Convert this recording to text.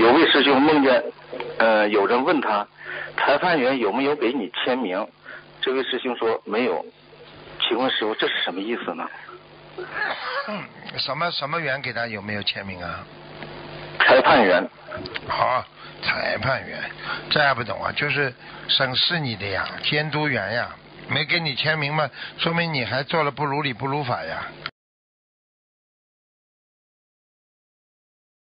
有位师兄梦见呃有人问他裁判员有没有给你签名？这位师兄说没有。请问师傅这是什么意思呢？什么什么员给他有没有签名啊？裁判员。好裁判员。这还不懂啊就是审视你的呀监督员呀没给你签名嘛说明你还做了不如理不如法呀。